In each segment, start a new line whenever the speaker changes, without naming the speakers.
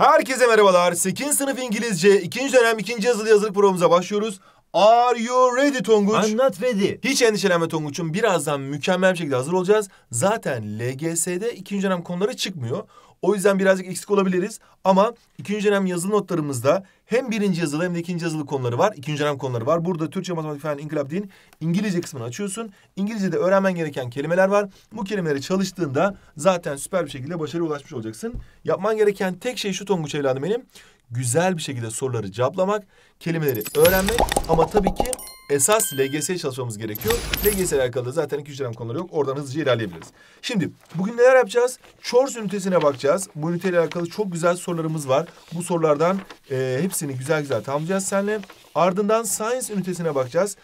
Herkese merhabalar. 8. sınıf İngilizce 2. dönem 2. yazılı yazılı programımıza başlıyoruz. Are you ready Tonguç?
I'm not ready.
Hiç endişelenme Tonguç'um. Birazdan mükemmel bir şekilde hazır olacağız. Zaten LGS'de ikinci dönem konuları çıkmıyor. O yüzden birazcık eksik olabiliriz. Ama ikinci dönem yazılı notlarımızda hem birinci yazılı hem de ikinci yazılı konuları var. İkinci dönem konuları var. Burada Türkçe, Matematik, Fen, İnkılap, Din, İngilizce kısmını açıyorsun. İngilizce'de öğrenmen gereken kelimeler var. Bu kelimeleri çalıştığında zaten süper bir şekilde başarıya ulaşmış olacaksın. Yapman gereken tek şey şu Tonguç evladım benim. Güzel bir şekilde soruları cevaplamak, kelimeleri öğrenmek ama tabii ki esas LGS'ye çalışmamız gerekiyor. LGS ile alakalı zaten iki üç dönem konuları yok. Oradan hızlıca ilerleyebiliriz. Şimdi bugün neler yapacağız? Chores ünitesine bakacağız. Bu üniteyle alakalı çok güzel sorularımız var. Bu sorulardan e, hepsini güzel güzel tamamlayacağız seninle. Ardından Science ünitesine bakacağız.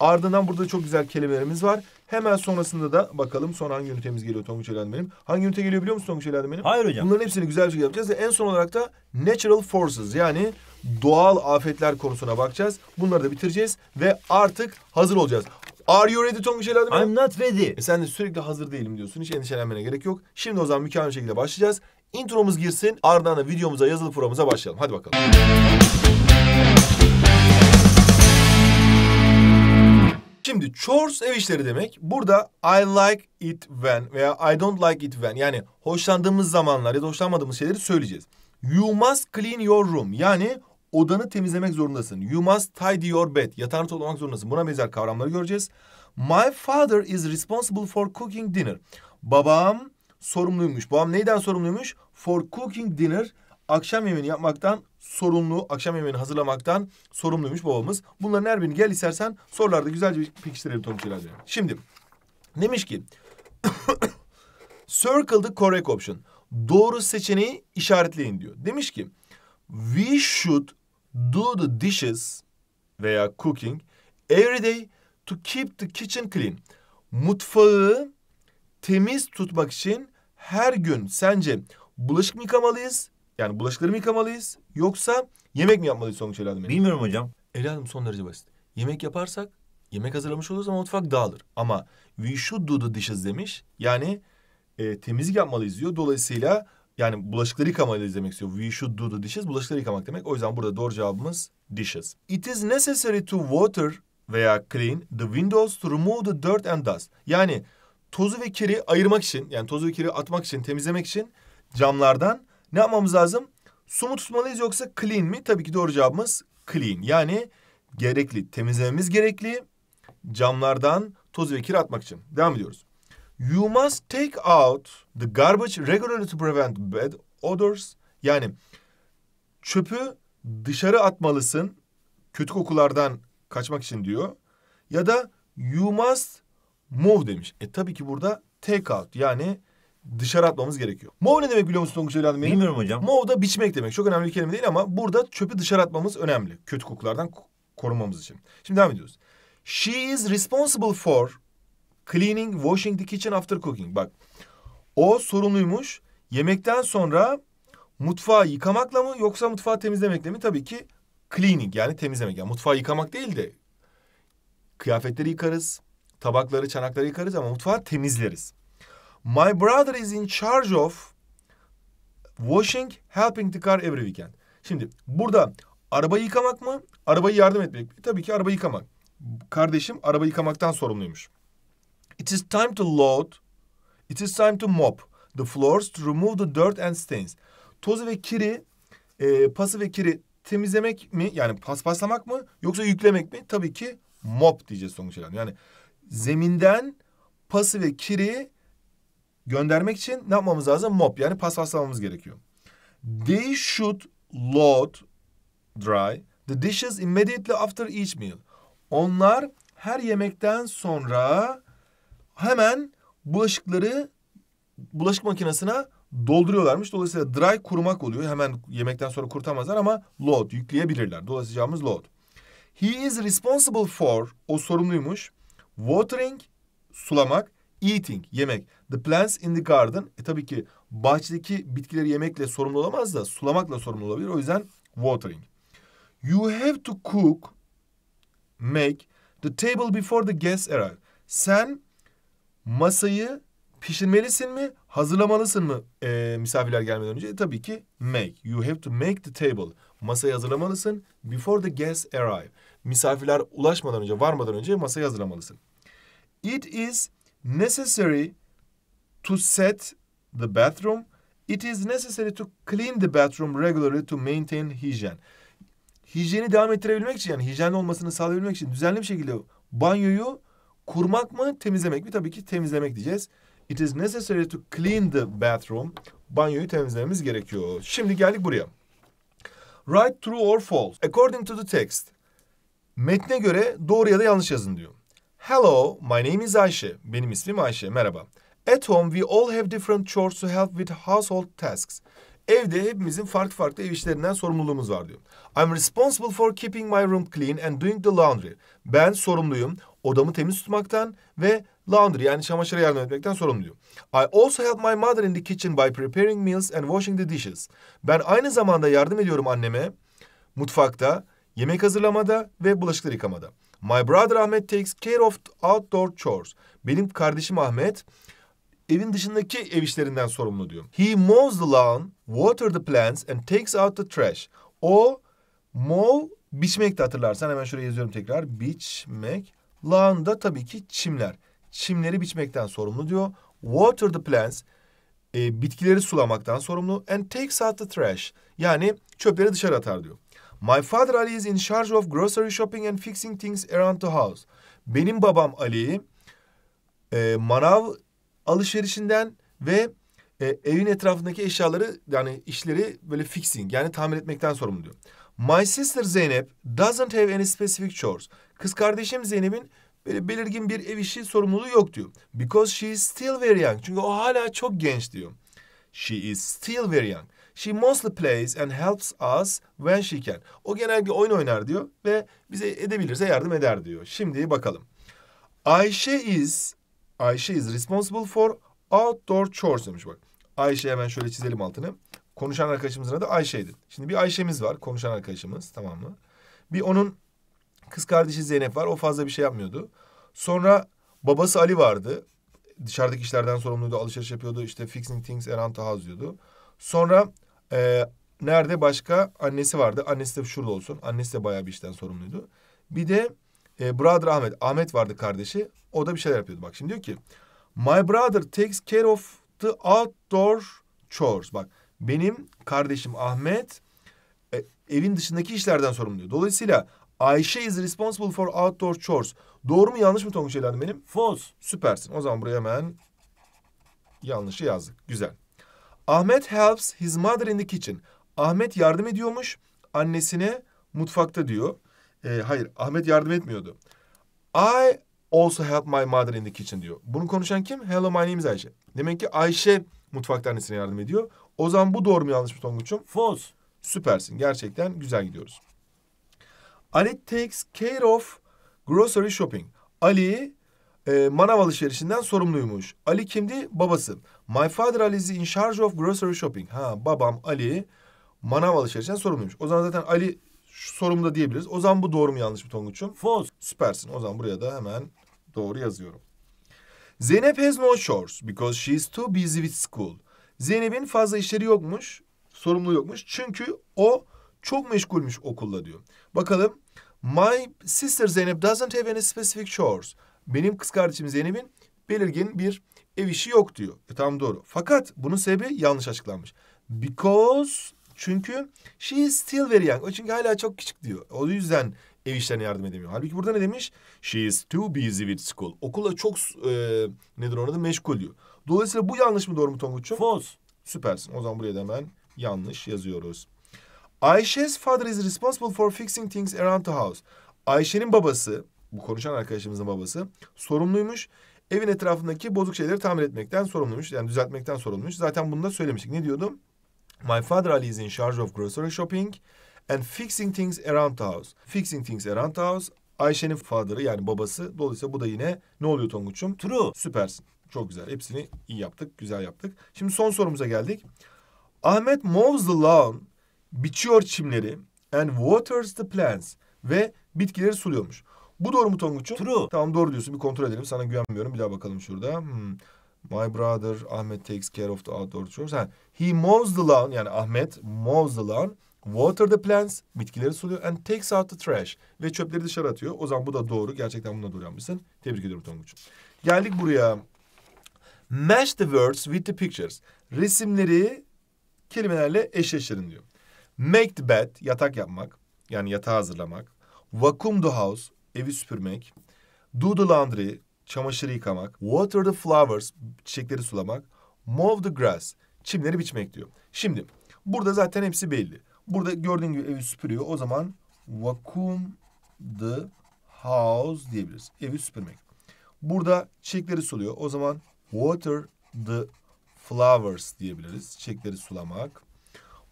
Ardından burada çok güzel kelimelerimiz var. Hemen sonrasında da bakalım son hangi ünitemiz geliyor Tonguç Evladım benim. Hangi ünite geliyor biliyor musun Tonguç Evladım benim?
Hayır hocam.
Bunların hepsini güzel bir şekilde yapacağız ve en son olarak da natural forces yani doğal afetler konusuna bakacağız. Bunları da bitireceğiz ve artık hazır olacağız. Are you ready Tonguç Evladım benim?
I'm not ready.
E sen de sürekli hazır değilim diyorsun. Hiç endişelenmene gerek yok. Şimdi o zaman mükemmel şekilde başlayacağız. Intromuz girsin. Ardından da videomuza yazılı programımıza başlayalım. Hadi bakalım. Şimdi chores ev işleri demek. Burada I like it when veya I don't like it when yani hoşlandığımız zamanlar ya da hoşlanmadığımız şeyleri söyleyeceğiz. You must clean your room yani odanı temizlemek zorundasın. You must tidy your bed yatağını toplamak zorundasın. Buna benzer kavramları göreceğiz. My father is responsible for cooking dinner. Babam sorumluymuş. Babam neyden sorumluymuş? For cooking dinner akşam yemeğini yapmaktan sorumlu, akşam yemeğini hazırlamaktan sorumluymuş babamız. Bunların her birini gel istersen sorularda güzelce pekiştirelim Helal Bey. Şimdi demiş ki circle the correct option. Doğru seçeneği işaretleyin diyor. Demiş ki we should do the dishes veya cooking every day to keep the kitchen clean. Mutfağı temiz tutmak için her gün sence bulaşık mı yıkamalıyız? Yani bulaşıkları mı yıkamalıyız? Yoksa yemek mi yapmalıyız sonuç evladım? benim?
Bilmiyorum hocam.
Evladım son derece basit. Yemek yaparsak yemek hazırlamış oluruz ama mutfak dağılır. Ama we should do the dishes demiş. Yani e, temizlik yapmalıyız diyor. Dolayısıyla yani bulaşıkları yıkamalıyız demek istiyor. We should do the dishes. Bulaşıkları yıkamak demek. O yüzden burada doğru cevabımız dishes. It is necessary to water veya clean the windows to remove the dirt and dust. Yani tozu ve kiri ayırmak için yani tozu ve kiri atmak için temizlemek için camlardan ne yapmamız lazım? Su mu tutmalıyız yoksa clean mi? Tabii ki doğru cevabımız clean. Yani gerekli temizlememiz gerekli camlardan toz ve kiri atmak için. Devam ediyoruz. You must take out the garbage regularly to prevent bad odors. Yani çöpü dışarı atmalısın kötü kokulardan kaçmak için diyor. Ya da you must move demiş. E tabii ki burada take out yani dışarı atmamız gerekiyor. Move ne demek biliyor musun Tonguç evladım benim?
Bilmiyorum hocam.
Move da biçmek demek. Çok önemli bir kelime değil ama burada çöpü dışarı atmamız önemli. Kötü kokulardan ko- korunmamız için. Şimdi devam ediyoruz. She is responsible for cleaning, washing the kitchen after cooking. Bak o sorumluymuş. Yemekten sonra mutfağı yıkamakla mı yoksa mutfağı temizlemekle mi? Tabii ki cleaning yani temizlemek. Yani mutfağı yıkamak değil de kıyafetleri yıkarız, tabakları, çanakları yıkarız ama mutfağı temizleriz. My brother is in charge of washing, helping the car every weekend. Şimdi burada arabayı yıkamak mı, arabayı yardım etmek mi? Tabii ki arabayı yıkamak. Kardeşim araba yıkamaktan sorumluymuş. It is time to load, it is time to mop the floors to remove the dirt and stains. Tozu ve kiri, e, pası ve kiri temizlemek mi? Yani paspaslamak mı? Yoksa yüklemek mi? Tabii ki mop diyeceğiz sonuç olarak. Yani zeminden pası ve kiri göndermek için ne yapmamız lazım? Mop yani paspaslamamız gerekiyor. They should load dry the dishes immediately after each meal. Onlar her yemekten sonra hemen bulaşıkları bulaşık makinesine dolduruyorlarmış. Dolayısıyla dry kurumak oluyor. Hemen yemekten sonra kurutamazlar ama load yükleyebilirler. Dolayısıyla load. He is responsible for o sorumluymuş. Watering sulamak, eating yemek. The plants in the garden e tabii ki bahçedeki bitkileri yemekle sorumlu olamaz da sulamakla sorumlu olabilir. O yüzden watering. You have to cook make the table before the guests arrive. Sen masayı pişirmelisin mi? Hazırlamalısın mı e, misafirler gelmeden önce? E, tabii ki make. You have to make the table. Masayı hazırlamalısın. Before the guests arrive. Misafirler ulaşmadan önce, varmadan önce masayı hazırlamalısın. It is necessary to set the bathroom. It is necessary to clean the bathroom regularly to maintain hygiene. Hijyeni devam ettirebilmek için yani hijyenli olmasını sağlayabilmek için düzenli bir şekilde banyoyu kurmak mı temizlemek mi? Tabii ki temizlemek diyeceğiz. It is necessary to clean the bathroom. Banyoyu temizlememiz gerekiyor. Şimdi geldik buraya. Write true or false. According to the text. Metne göre doğru ya da yanlış yazın diyor. Hello, my name is Ayşe. Benim ismim Ayşe. Merhaba. At home we all have different chores to help with household tasks. Evde hepimizin farklı farklı ev işlerinden sorumluluğumuz var diyor. I'm responsible for keeping my room clean and doing the laundry. Ben sorumluyum odamı temiz tutmaktan ve laundry yani çamaşıra yardım etmekten sorumluyum. I also help my mother in the kitchen by preparing meals and washing the dishes. Ben aynı zamanda yardım ediyorum anneme mutfakta, yemek hazırlamada ve bulaşıkları yıkamada. My brother Ahmet takes care of outdoor chores. Benim kardeşim Ahmet evin dışındaki ev işlerinden sorumlu diyor. He mows the lawn, water the plants and takes out the trash. O mow biçmek de hatırlarsan hemen şuraya yazıyorum tekrar. Biçmek. Lawn da tabii ki çimler. Çimleri biçmekten sorumlu diyor. Water the plants. E, bitkileri sulamaktan sorumlu. And takes out the trash. Yani çöpleri dışarı atar diyor. My father Ali is in charge of grocery shopping and fixing things around the house. Benim babam Ali e, manav alışverişinden ve e, evin etrafındaki eşyaları yani işleri böyle fixing yani tamir etmekten sorumlu diyor. My sister Zeynep doesn't have any specific chores. Kız kardeşim Zeynep'in böyle belirgin bir ev işi sorumluluğu yok diyor. Because she is still very young. Çünkü o hala çok genç diyor. She is still very young. She mostly plays and helps us when she can. O genellikle oyun oynar diyor ve bize edebilirse yardım eder diyor. Şimdi bakalım. Ayşe is Ayşe is responsible for outdoor chores demiş bak. Ayşe hemen şöyle çizelim altını. Konuşan arkadaşımızın adı Ayşe'ydi. Şimdi bir Ayşe'miz var konuşan arkadaşımız tamam mı? Bir onun kız kardeşi Zeynep var o fazla bir şey yapmıyordu. Sonra babası Ali vardı. Dışarıdaki işlerden sorumluydu alışveriş yapıyordu işte fixing things around the house diyordu. Sonra e, nerede başka annesi vardı. Annesi de şurada olsun. Annesi de bayağı bir işten sorumluydu. Bir de e, brother Ahmet. Ahmet vardı kardeşi. O da bir şeyler yapıyordu. Bak şimdi diyor ki My brother takes care of the outdoor chores. Bak benim kardeşim Ahmet e, evin dışındaki işlerden sorumlu. Dolayısıyla Ayşe is responsible for outdoor chores. Doğru mu yanlış mı Tonguç evladım benim?
False.
Süpersin. O zaman buraya hemen yanlışı yazdık. Güzel. Ahmet helps his mother in the kitchen. Ahmet yardım ediyormuş annesine mutfakta diyor. E, hayır Ahmet yardım etmiyordu. I also help my mother in the kitchen diyor. Bunu konuşan kim? Hello my name is Ayşe. Demek ki Ayşe mutfakta annesine yardım ediyor. O zaman bu doğru mu yanlış mı Tonguç'um?
False.
Süpersin. Gerçekten güzel gidiyoruz. Ali takes care of grocery shopping. Ali e, manav alışverişinden sorumluymuş. Ali kimdi? Babası. My father Ali is in charge of grocery shopping. Ha babam Ali manav alışverişinden sorumluymuş. O zaman zaten Ali sorumlu da diyebiliriz. O zaman bu doğru mu yanlış mı Tonguç'um?
False.
Süpersin. O zaman buraya da hemen doğru yazıyorum. Zeynep has no chores because she is too busy with school. Zeynep'in fazla işleri yokmuş, sorumluluğu yokmuş. Çünkü o çok meşgulmüş okulla diyor. Bakalım. My sister Zeynep doesn't have any specific chores. Benim kız kardeşim Zeynep'in belirgin bir ev işi yok diyor. E tamam doğru. Fakat bunun sebebi yanlış açıklanmış. Because çünkü she is still very young. O çünkü hala çok küçük diyor. O yüzden ev işlerine yardım edemiyor. Halbuki burada ne demiş? She is too busy with school. Okulla çok e, nedir onun adı meşgul diyor. Dolayısıyla bu yanlış mı doğru mu Tonguç'um?
False.
Süpersin. O zaman buraya da hemen yanlış yazıyoruz. Ayşe's father is responsible for fixing things around the house. Ayşe'nin babası, bu konuşan arkadaşımızın babası, sorumluymuş. Evin etrafındaki bozuk şeyleri tamir etmekten sorumluymuş. Yani düzeltmekten sorumluymuş. Zaten bunu da söylemiştik. Ne diyordum? My father Ali is in charge of grocery shopping and fixing things around the house. Fixing things around the house. Ayşe'nin father'ı yani babası. Dolayısıyla bu da yine ne oluyor Tonguç'um?
True.
Süpersin. Çok güzel. Hepsini iyi yaptık. Güzel yaptık. Şimdi son sorumuza geldik. Ahmet mows the lawn. Biçiyor çimleri. And waters the plants. Ve bitkileri suluyormuş. Bu doğru mu Tonguç'um?
True.
Tamam doğru diyorsun. Bir kontrol edelim. Sana güvenmiyorum. Bir daha bakalım şurada. Hmm. My brother Ahmet takes care of the outdoor chores. Ha, he mows the lawn yani Ahmet mows the lawn. Water the plants, bitkileri suluyor and takes out the trash ve çöpleri dışarı atıyor. O zaman bu da doğru. Gerçekten bunu da doğru yapmışsın. Tebrik ediyorum Tonguç. Geldik buraya. Match the words with the pictures. Resimleri kelimelerle eşleştirin diyor. Make the bed, yatak yapmak. Yani yatağı hazırlamak. Vacuum the house, evi süpürmek. Do the laundry, çamaşırı yıkamak. Water the flowers, çiçekleri sulamak. Mow the grass, çimleri biçmek diyor. Şimdi burada zaten hepsi belli. Burada gördüğün gibi evi süpürüyor. O zaman vacuum the house diyebiliriz. Evi süpürmek. Burada çiçekleri suluyor. O zaman water the flowers diyebiliriz. Çiçekleri sulamak.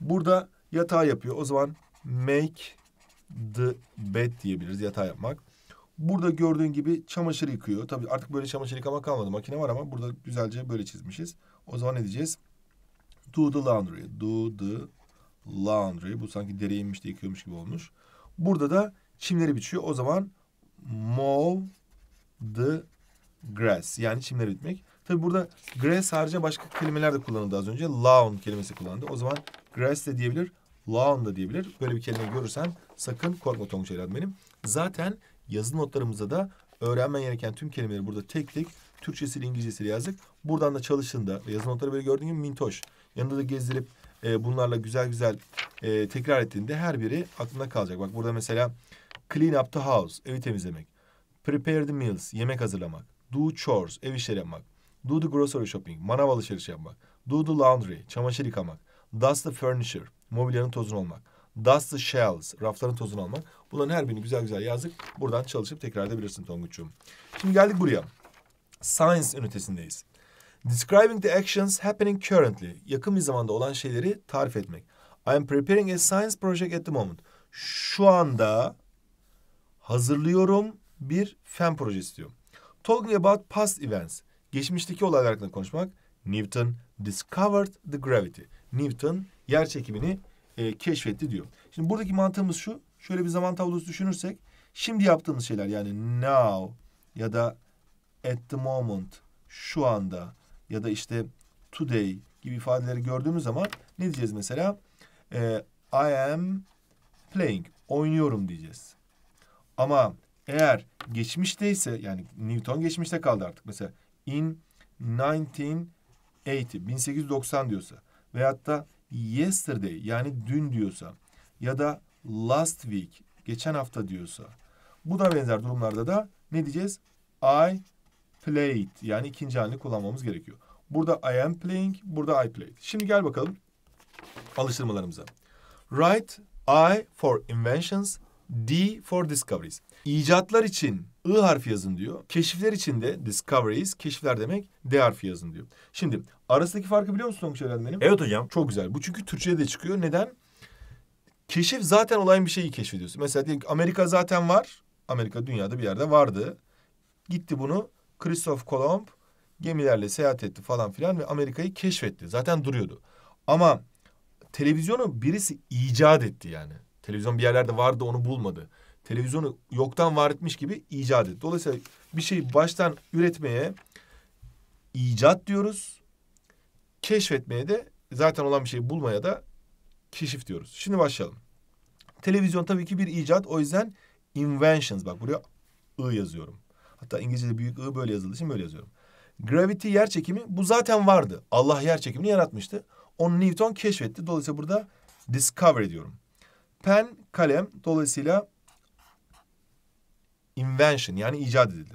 Burada yatağı yapıyor. O zaman make the bed diyebiliriz. Yatağı yapmak. Burada gördüğün gibi çamaşır yıkıyor. Tabii artık böyle çamaşır yıkama kalmadı. Makine var ama burada güzelce böyle çizmişiz. O zaman ne diyeceğiz? Do the laundry. Do the laundry. Bu sanki dereye inmiş de yıkıyormuş gibi olmuş. Burada da çimleri biçiyor. O zaman mow the grass. Yani çimleri bitmek. Tabii burada grass haricinde başka kelimeler de kullanıldı az önce. Lawn kelimesi kullandı. O zaman grass de diyebilir, lawn da diyebilir. Böyle bir kelime görürsen sakın korkma Tonguç evladım benim. Zaten yazı notlarımızda da öğrenmen gereken tüm kelimeleri burada tek tek Türkçesiyle İngilizcesiyle yazdık. Buradan da çalıştığında yazı notları böyle gördüğün gibi mintoş. Yanında da gezdirip e, bunlarla güzel güzel e, tekrar ettiğinde her biri aklında kalacak. Bak burada mesela clean up the house, evi temizlemek. Prepare the meals, yemek hazırlamak. Do chores, ev işleri yapmak. Do the grocery shopping, manav alışverişi yapmak. Do the laundry, çamaşır yıkamak. Dust the furniture, mobilyanın tozunu olmak. Dust the shelves, rafların tozunu almak. Bunların her birini güzel güzel yazdık. Buradan çalışıp tekrar edebilirsin Tonguç'um. Şimdi geldik buraya. Science ünitesindeyiz. Describing the actions happening currently. Yakın bir zamanda olan şeyleri tarif etmek. I am preparing a science project at the moment. Şu anda hazırlıyorum bir fen projesi diyor. Talking about past events. Geçmişteki olaylar hakkında konuşmak. Newton discovered the gravity. Newton yer çekimini e, keşfetti diyor. Şimdi buradaki mantığımız şu. Şöyle bir zaman tablosu düşünürsek. Şimdi yaptığımız şeyler yani now ya da at the moment şu anda ya da işte today gibi ifadeleri gördüğümüz zaman ne diyeceğiz mesela? E, I am playing. Oynuyorum diyeceğiz. Ama eğer geçmişteyse yani Newton geçmişte kaldı artık. Mesela in 1980 1890 diyorsa veyahut da yesterday yani dün diyorsa ya da last week geçen hafta diyorsa bu da benzer durumlarda da ne diyeceğiz? I played yani ikinci halini kullanmamız gerekiyor. Burada I am playing, burada I played. Şimdi gel bakalım alıştırmalarımıza. Write I for inventions, D for discoveries. İcatlar için I harfi yazın diyor. Keşifler için de discoveries, keşifler demek D harfi yazın diyor. Şimdi arasındaki farkı biliyor musun Tonguç benim?
Evet hocam.
Çok güzel. Bu çünkü Türkçe'de de çıkıyor. Neden? Keşif zaten olan bir şeyi keşfediyorsun. Mesela diyelim ki Amerika zaten var. Amerika dünyada bir yerde vardı. Gitti bunu Christoph Kolomb gemilerle seyahat etti falan filan ve Amerika'yı keşfetti. Zaten duruyordu. Ama televizyonu birisi icat etti yani. Televizyon bir yerlerde vardı onu bulmadı. Televizyonu yoktan var etmiş gibi icat etti. Dolayısıyla bir şeyi baştan üretmeye icat diyoruz. Keşfetmeye de zaten olan bir şeyi bulmaya da keşif diyoruz. Şimdi başlayalım. Televizyon tabii ki bir icat. O yüzden inventions bak buraya I yazıyorum. Hatta İngilizce'de büyük I böyle yazıldığı için böyle yazıyorum. Gravity yer çekimi bu zaten vardı. Allah yer çekimini yaratmıştı. Onu Newton keşfetti. Dolayısıyla burada discover ediyorum. Pen, kalem dolayısıyla invention yani icat edildi.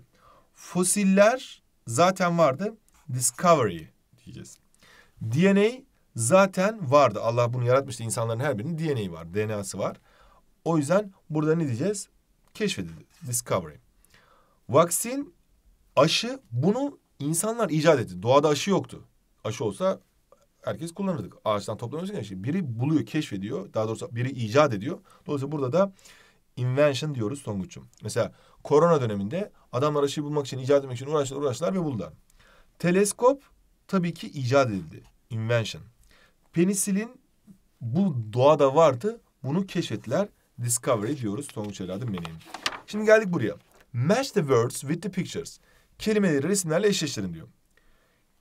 Fosiller zaten vardı. Discovery diyeceğiz. DNA zaten vardı. Allah bunu yaratmıştı. İnsanların her birinin DNA'yı var. DNA'sı var. O yüzden burada ne diyeceğiz? Keşfedildi. Discovery. Vaksin, aşı bunu insanlar icat etti. Doğada aşı yoktu. Aşı olsa herkes kullanırdık. Ağaçtan toplanıyorsa yani biri buluyor, keşfediyor. Daha doğrusu biri icat ediyor. Dolayısıyla burada da invention diyoruz Tonguç'um. Mesela korona döneminde adamlar aşıyı bulmak için, icat etmek için uğraştılar, uğraştılar ve buldular. Teleskop tabii ki icat edildi. Invention. Penisilin bu doğada vardı. Bunu keşfettiler. Discovery diyoruz Tonguç evladım benim. Şimdi geldik buraya. Match the words with the pictures. Kelimeleri resimlerle eşleştirin diyor.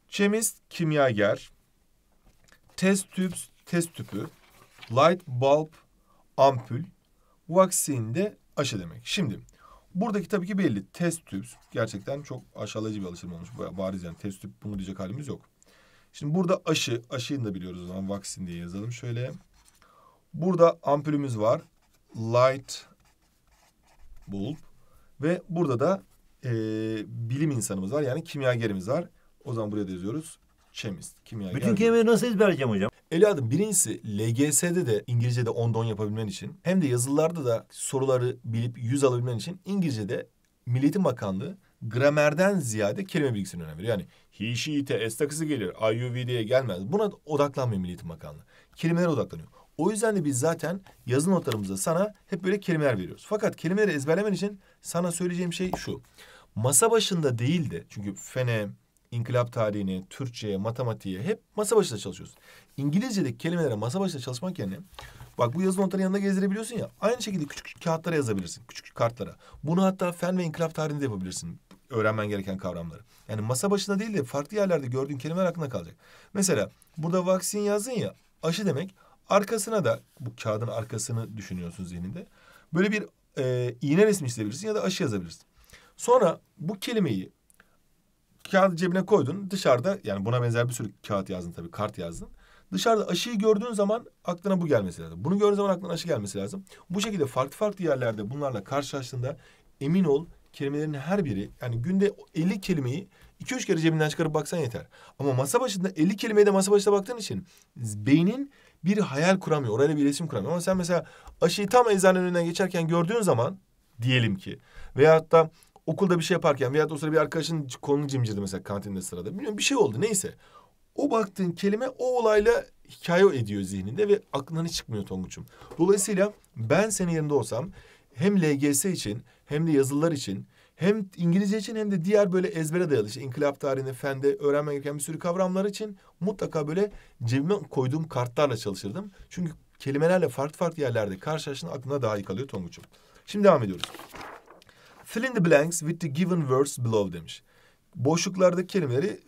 Chemist kimyager. Test tubes test tüpü. Light bulb ampul. Vaccine de aşı demek. Şimdi buradaki tabii ki belli. Test tubes gerçekten çok aşağılayıcı bir alıştırma olmuş. Bariz yani test tüp bunu diyecek halimiz yok. Şimdi burada aşı, aşıyı da biliyoruz o zaman vaccine diye yazalım şöyle. Burada ampulümüz var. Light bulb. Ve burada da e, bilim insanımız var. Yani kimyagerimiz var. O zaman buraya da yazıyoruz. Chemist, kimyager.
Bütün kelimeleri nasıl ezberleyeceğim hocam?
Evladım birincisi LGS'de de İngilizce'de 10 10 yapabilmen için hem de yazılılarda da soruları bilip 100 alabilmen için İngilizce'de Milli Eğitim Bakanlığı gramerden ziyade kelime bilgisine önem veriyor. Yani he, she, ite, s takısı gelir, I, u, v diye gelmez. Buna odaklanmıyor Milli Eğitim Bakanlığı. Kelimelere odaklanıyor. O yüzden de biz zaten yazı notlarımızda sana hep böyle kelimeler veriyoruz. Fakat kelimeleri ezberlemen için sana söyleyeceğim şey şu. Masa başında değil de çünkü fene, inkılap tarihine, Türkçe'ye, matematiğe hep masa başında çalışıyorsun. İngilizce'deki kelimelere masa başında çalışmak yerine bak bu yazı notları yanında gezdirebiliyorsun ya aynı şekilde küçük küçük kağıtlara yazabilirsin. Küçük kartlara. Bunu hatta fen ve inkılap tarihinde de yapabilirsin. Öğrenmen gereken kavramları. Yani masa başında değil de farklı yerlerde gördüğün kelimeler aklında kalacak. Mesela burada vaksin yazdın ya aşı demek arkasına da bu kağıdın arkasını düşünüyorsun zihninde. Böyle bir e, iğne resmi çizebilirsin ya da aşı yazabilirsin. Sonra bu kelimeyi kağıdı cebine koydun. Dışarıda yani buna benzer bir sürü kağıt yazdın tabii kart yazdın. Dışarıda aşıyı gördüğün zaman aklına bu gelmesi lazım. Bunu gördüğün zaman aklına aşı gelmesi lazım. Bu şekilde farklı farklı yerlerde bunlarla karşılaştığında emin ol kelimelerin her biri yani günde 50 kelimeyi 2-3 kere cebinden çıkarıp baksan yeter. Ama masa başında 50 kelimeye de masa başında baktığın için beynin bir hayal kuramıyor. Orayla bir iletişim kuramıyor. Ama sen mesela aşıyı tam eczanenin önünden geçerken gördüğün zaman diyelim ki veyahut da okulda bir şey yaparken veya o sırada bir arkadaşın kolunu cimcirdi mesela kantinde sırada. Bilmiyorum bir şey oldu neyse. O baktığın kelime o olayla hikaye ediyor zihninde ve aklından hiç çıkmıyor Tonguç'um. Dolayısıyla ben senin yerinde olsam hem LGS için hem de yazılılar için hem İngilizce için hem de diğer böyle ezbere dayalı işte inkılap tarihinde, fende öğrenmen gereken bir sürü kavramlar için mutlaka böyle cebime koyduğum kartlarla çalışırdım. Çünkü kelimelerle farklı farklı yerlerde karşılaştığında aklına daha iyi kalıyor Tonguç'um. Şimdi devam ediyoruz. Fill in the blanks with the given words below demiş. Boşluklardaki kelimeleri,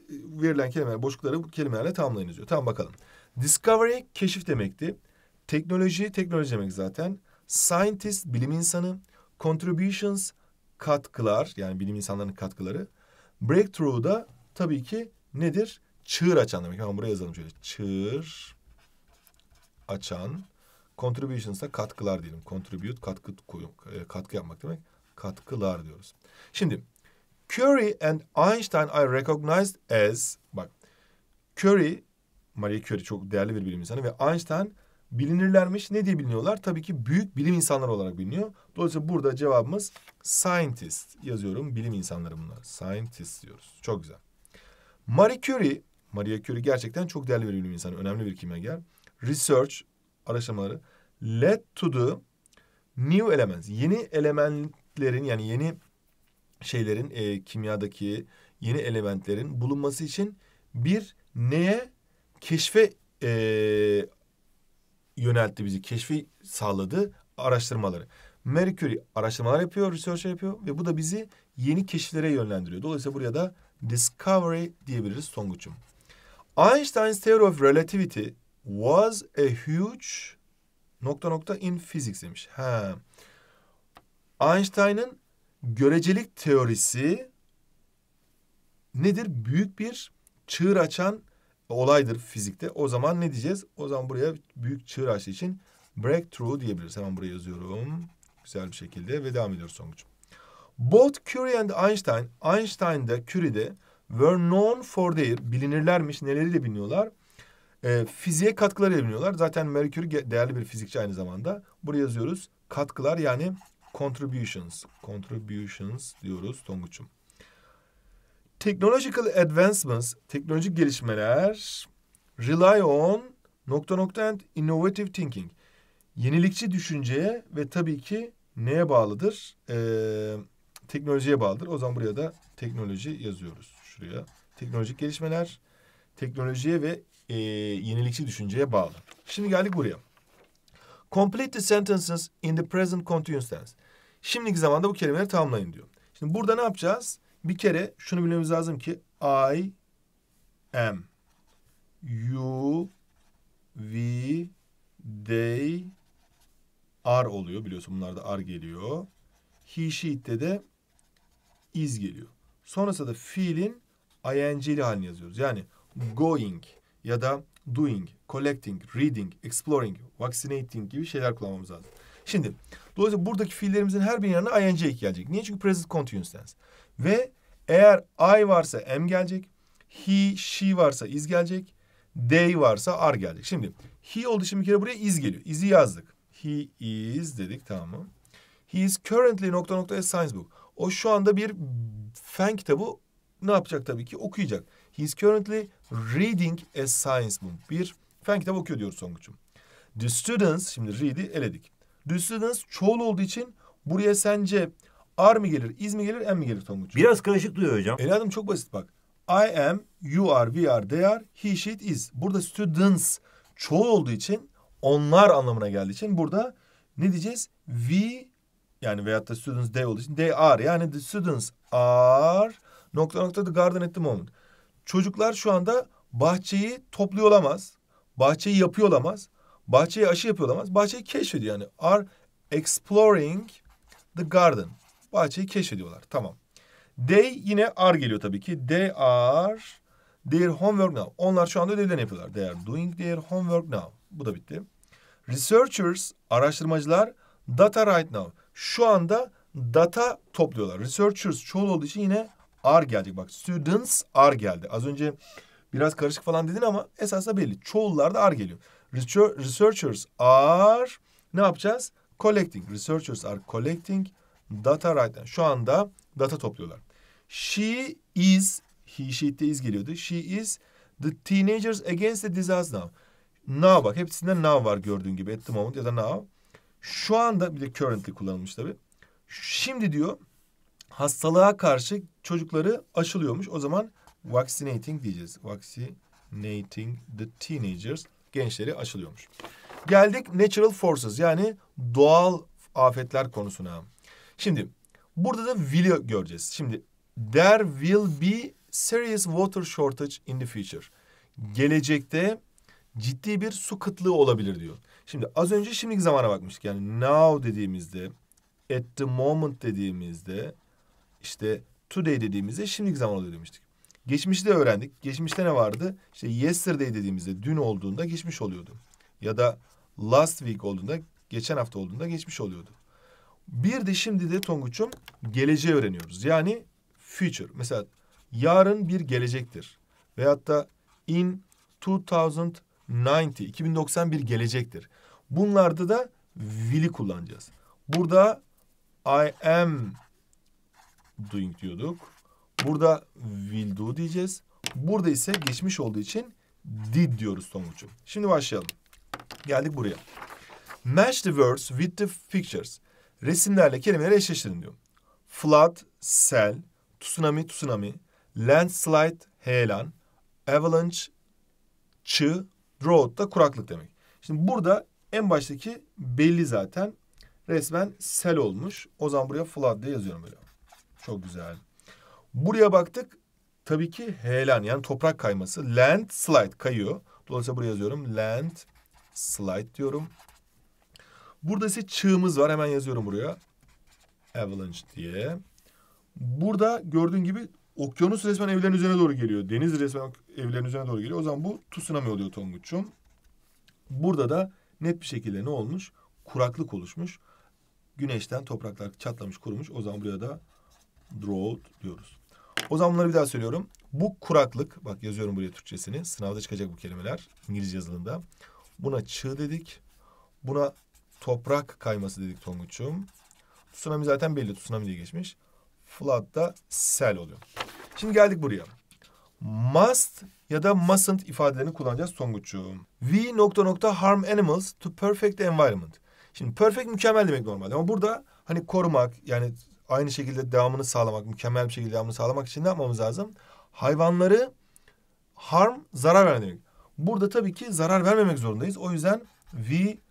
verilen kelimeler, boşlukları bu kelimelerle tamamlayın diyor. Tamam bakalım. Discovery keşif demekti. Teknoloji, teknoloji demek zaten. Scientist, bilim insanı. Contributions, katkılar yani bilim insanlarının katkıları. Breakthrough da tabii ki nedir? Çığır açan demek. Hemen buraya yazalım şöyle. Çığır açan. Contributions da katkılar diyelim. Contribute, katkı, e, katkı yapmak demek katkılar diyoruz. Şimdi Curie and Einstein are recognized as bak Curie Marie Curie çok değerli bir bilim insanı ve Einstein bilinirlermiş. Ne diye biliniyorlar? Tabii ki büyük bilim insanları olarak biliniyor. Dolayısıyla burada cevabımız scientist yazıyorum. Bilim insanları bunlar. Scientist diyoruz. Çok güzel. Marie Curie, Marie Curie gerçekten çok değerli bir bilim insanı. Önemli bir kimyager. Research, araştırmaları led to the new elements. Yeni element elementlerin yani yeni şeylerin e, kimyadaki yeni elementlerin bulunması için bir neye keşfe e, yöneltti bizi. Keşfi sağladı araştırmaları. Marie araştırmalar yapıyor, research yapıyor ve bu da bizi yeni keşiflere yönlendiriyor. Dolayısıyla buraya da discovery diyebiliriz Tonguç'um. Einstein's theory of relativity was a huge nokta nokta in physics demiş. Ha. Einstein'ın görecelik teorisi nedir? Büyük bir çığır açan olaydır fizikte. O zaman ne diyeceğiz? O zaman buraya büyük çığır açtığı için breakthrough diyebiliriz. Hemen buraya yazıyorum. Güzel bir şekilde ve devam ediyoruz sonuç. Both Curie and Einstein, Einstein da Curie de were known for their, bilinirlermiş, neleriyle biliniyorlar? E, fiziğe katkılarıyla biliniyorlar. Zaten Marie Curie değerli bir fizikçi aynı zamanda. Buraya yazıyoruz. Katkılar yani contributions. Contributions diyoruz Tonguç'um. Technological advancements, teknolojik gelişmeler rely on nokta nokta and innovative thinking. Yenilikçi düşünceye ve tabii ki neye bağlıdır? Ee, teknolojiye bağlıdır. O zaman buraya da teknoloji yazıyoruz. Şuraya. Teknolojik gelişmeler teknolojiye ve e, yenilikçi düşünceye bağlı. Şimdi geldik buraya. Complete the sentences in the present continuous tense. Şimdiki zamanda bu kelimeleri tamamlayın diyor. Şimdi burada ne yapacağız? Bir kere şunu bilmemiz lazım ki I am, you, we, they, are oluyor. Biliyorsun bunlarda are geliyor. He, she'de de is geliyor. Sonrasında da fiilin ing'li halini yazıyoruz. Yani going ya da doing, collecting, reading, exploring, vaccinating gibi şeyler kullanmamız lazım. Şimdi dolayısıyla buradaki fiillerimizin her birinin yanına ing ek gelecek. Niye? Çünkü present continuous tense. Ve eğer I varsa am gelecek. He, she varsa is gelecek. They varsa are gelecek. Şimdi he olduğu için bir kere buraya is geliyor. Is'i yazdık. He is dedik tamam mı? He is currently nokta nokta science book. O şu anda bir fen kitabı ne yapacak tabii ki? Okuyacak. He is currently reading a science book. Bir fen kitabı okuyor diyoruz Songuç'um. The students, şimdi read'i eledik. The students çoğul olduğu için buraya sence are mi gelir, is mi gelir, am mi gelir Tonguç?
Biraz karışık duyuyor hocam.
Evladım çok basit bak. I am, you are, we are, they are, he, she, it is. Burada students çoğul olduğu için onlar anlamına geldiği için burada ne diyeceğiz? We yani veyahut da students they olduğu için they are. Yani the students are nokta nokta the garden at the moment. Çocuklar şu anda bahçeyi topluyor olamaz. Bahçeyi yapıyor olamaz. Bahçeye aşı yapıyor olamaz. Bahçeyi keşfediyor yani. Are exploring the garden. Bahçeyi keşfediyorlar. Tamam. They yine are geliyor tabii ki. They are their homework now. Onlar şu anda ödevlerini yapıyorlar. They are doing their homework now. Bu da bitti. Researchers, araştırmacılar data right now. Şu anda data topluyorlar. Researchers çoğul olduğu için yine are gelecek. Bak students are geldi. Az önce biraz karışık falan dedin ama esasında belli. Çoğullarda are geliyor. Researchers are ne yapacağız? Collecting. Researchers are collecting data right. Şu anda data topluyorlar. She is, he, she'de is geliyordu. She is the teenagers against the disaster now. Now bak hepsinde now var gördüğün gibi. At the moment ya da now. Şu anda bir de currently kullanılmış tabii. Şimdi diyor hastalığa karşı çocukları aşılıyormuş. O zaman vaccinating diyeceğiz. Vaccinating the teenagers gençleri aşılıyormuş. Geldik natural forces yani doğal afetler konusuna. Şimdi burada da will'i göreceğiz. Şimdi there will be serious water shortage in the future. Gelecekte ciddi bir su kıtlığı olabilir diyor. Şimdi az önce şimdiki zamana bakmıştık. Yani now dediğimizde, at the moment dediğimizde, işte today dediğimizde şimdiki zaman oluyor demiştik. Geçmişte öğrendik. Geçmişte ne vardı? İşte yesterday dediğimizde dün olduğunda geçmiş oluyordu. Ya da last week olduğunda, geçen hafta olduğunda geçmiş oluyordu. Bir de şimdi de Tonguç'um geleceği öğreniyoruz. Yani future. Mesela yarın bir gelecektir. Veyahut da in 2090, 2090 bir gelecektir. Bunlarda da will'i kullanacağız. Burada I am doing diyorduk. Burada will do diyeceğiz. Burada ise geçmiş olduğu için did diyoruz Tonguç'um. Şimdi başlayalım. Geldik buraya. Match the words with the pictures. Resimlerle kelimeleri eşleştirin diyor. Flood, sel, tsunami, tsunami, landslide, heyelan, avalanche, çığ, drought da kuraklık demek. Şimdi burada en baştaki belli zaten. Resmen sel olmuş. O zaman buraya flood diye yazıyorum böyle. Çok güzel. Buraya baktık. Tabii ki heyelan yani toprak kayması. Landslide kayıyor. Dolayısıyla buraya yazıyorum. Land slide diyorum. Burada ise çığımız var. Hemen yazıyorum buraya. Avalanche diye. Burada gördüğün gibi okyanus resmen evlerin üzerine doğru geliyor. Deniz resmen evlerin üzerine doğru geliyor. O zaman bu tsunami oluyor Tonguç'um. Burada da net bir şekilde ne olmuş? Kuraklık oluşmuş. Güneşten topraklar çatlamış, kurumuş. O zaman buraya da drought diyoruz. O zaman bunları bir daha söylüyorum. Bu kuraklık, bak yazıyorum buraya Türkçesini. Sınavda çıkacak bu kelimeler İngilizce yazılımda. Buna çığ dedik. Buna toprak kayması dedik Tonguç'um. Tsunami zaten belli. Tsunami diye geçmiş. Flood da sel oluyor. Şimdi geldik buraya. Must ya da mustn't ifadelerini kullanacağız Tonguç'um. We nokta nokta harm animals to perfect the environment. Şimdi perfect mükemmel demek normalde ama burada hani korumak yani aynı şekilde devamını sağlamak, mükemmel bir şekilde devamını sağlamak için ne yapmamız lazım? Hayvanları harm, zarar vermek. Burada tabii ki zarar vermemek zorundayız. O yüzden we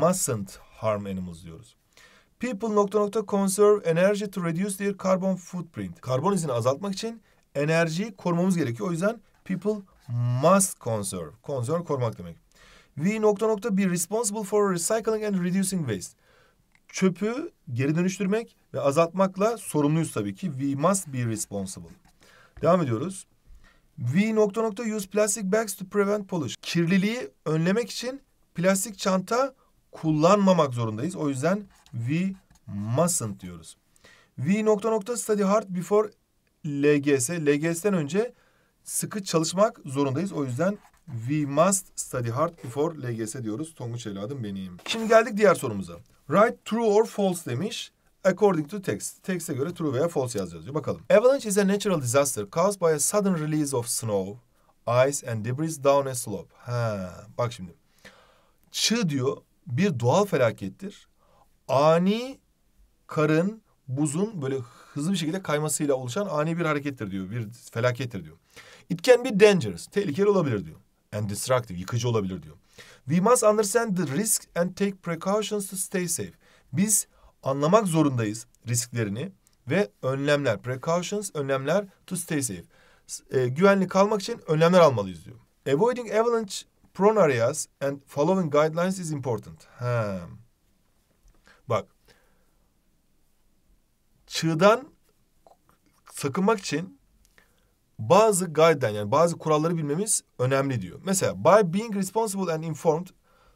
mustn't harm animals diyoruz. People nokta nokta conserve energy to reduce their carbon footprint. Karbon izini azaltmak için enerjiyi korumamız gerekiyor. O yüzden People must conserve. Conserve korumak demek. We nokta nokta be responsible for recycling and reducing waste. Çöpü geri dönüştürmek ve azaltmakla sorumluyuz tabii ki. We must be responsible. Devam ediyoruz. We nokta nokta use plastic bags to prevent pollution. Kirliliği önlemek için plastik çanta kullanmamak zorundayız. O yüzden we mustn't diyoruz. We nokta nokta study hard before LGS. LGS'den önce sıkı çalışmak zorundayız. O yüzden we must study hard before LGS diyoruz. Tonguç evladım benim. Şimdi geldik diğer sorumuza. Write true or false demiş. According to text. Text'e göre true veya false yazacağız diyor. Bakalım. Avalanche is a natural disaster caused by a sudden release of snow, ice and debris down a slope. Ha, bak şimdi. Çığ diyor bir doğal felakettir. Ani karın, buzun böyle hızlı bir şekilde kaymasıyla oluşan ani bir harekettir diyor. Bir felakettir diyor. It can be dangerous. Tehlikeli olabilir diyor. And destructive. Yıkıcı olabilir diyor. We must understand the risk and take precautions to stay safe. Biz anlamak zorundayız risklerini ve önlemler, precautions, önlemler to stay safe. E, güvenli kalmak için önlemler almalıyız diyor. Avoiding avalanche prone areas and following guidelines is important. Ha. Bak. Çığdan sakınmak için bazı guideline yani bazı kuralları bilmemiz önemli diyor. Mesela by being responsible and informed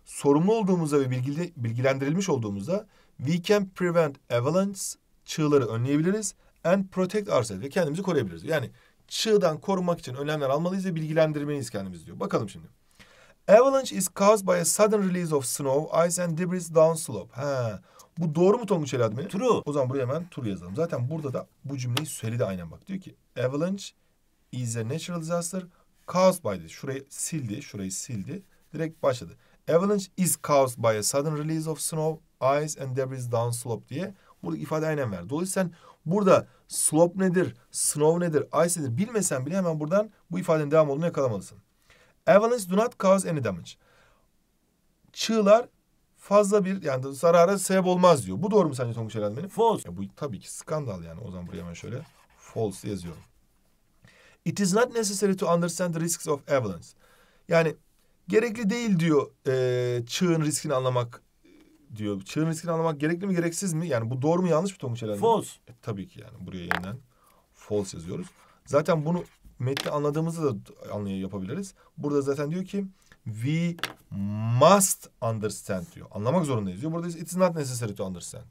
sorumlu olduğumuzda ve bilgili, bilgilendirilmiş olduğumuzda we can prevent avalanche çığları önleyebiliriz and protect ourselves ve kendimizi koruyabiliriz. Yani çığdan korunmak için önlemler almalıyız ve bilgilendirmeliyiz kendimizi diyor. Bakalım şimdi. Avalanche is caused by a sudden release of snow, ice and debris down slope. Ha, bu doğru mu Tonguç Elad?
True.
O zaman buraya hemen true yazalım. Zaten burada da bu cümleyi söyledi aynen bak. Diyor ki avalanche is a natural disaster caused by this. Şurayı sildi, şurayı sildi. Direkt başladı. Avalanche is caused by a sudden release of snow, ice and debris down slope diye burada ifade aynen ver. Dolayısıyla burada slope nedir, snow nedir, ice nedir bilmesen bile hemen buradan bu ifadenin devam olduğunu yakalamalısın. Avalanche do not cause any damage. Çığlar fazla bir yani zarara sebep olmaz diyor. Bu doğru mu sence Tonguç benim?
False.
Ya bu tabii ki skandal yani. O zaman buraya hemen şöyle false yazıyorum. It is not necessary to understand the risks of avalanche. Yani gerekli değil diyor e, çığın riskini anlamak diyor. Çığın riskini anlamak gerekli mi gereksiz mi? Yani bu doğru mu yanlış mı Tonguç Helal?
False.
E, tabii ki yani buraya yeniden false yazıyoruz. Zaten bunu metni anladığımızda da anlay yapabiliriz. Burada zaten diyor ki we must understand diyor. Anlamak zorundayız diyor. Burada it is not necessary to understand.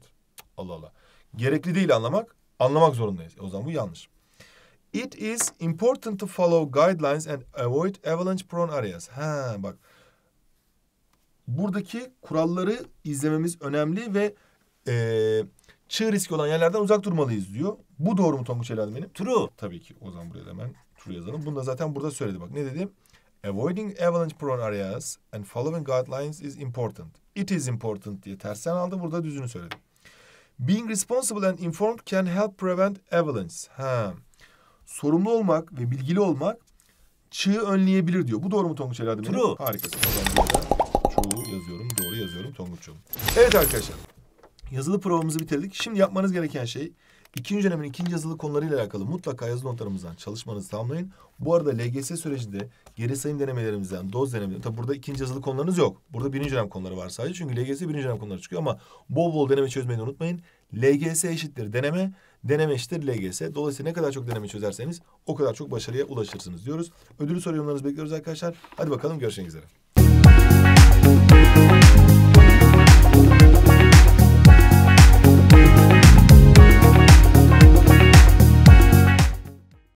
Allah Allah. Gerekli değil anlamak, anlamak zorundayız. E, o zaman bu yanlış. It is important to follow guidelines and avoid avalanche prone areas. Ha bak. Buradaki kuralları izlememiz önemli ve eee çığ riski olan yerlerden uzak durmalıyız diyor. Bu doğru mu Tonguç Helal benim?
True.
Tabii ki. O zaman buraya da hemen true yazalım. Bunu da zaten burada söyledi. Bak ne dedi? Avoiding avalanche prone areas and following guidelines is important. It is important diye tersten aldı. Burada düzünü söyledi. Being responsible and informed can help prevent avalanche. Ha. Sorumlu olmak ve bilgili olmak çığı önleyebilir diyor. Bu doğru mu Tonguç Helal benim?
True.
Harikasın. True yazıyorum. Doğru yazıyorum Tonguç'um. Evet arkadaşlar. Yazılı provamızı bitirdik. Şimdi yapmanız gereken şey ikinci dönemin ikinci yazılı konularıyla alakalı mutlaka yazılı notlarımızdan çalışmanızı tamamlayın. Bu arada LGS sürecinde geri sayım denemelerimizden, doz denemeleri, tabi burada ikinci yazılı konularınız yok. Burada birinci dönem konuları var sadece. Çünkü LGS birinci dönem konuları çıkıyor ama bol bol deneme çözmeyi de unutmayın. LGS eşittir deneme, deneme eşittir LGS. Dolayısıyla ne kadar çok deneme çözerseniz o kadar çok başarıya ulaşırsınız diyoruz. Ödülü soru yorumlarınızı bekliyoruz arkadaşlar. Hadi bakalım görüşmek üzere.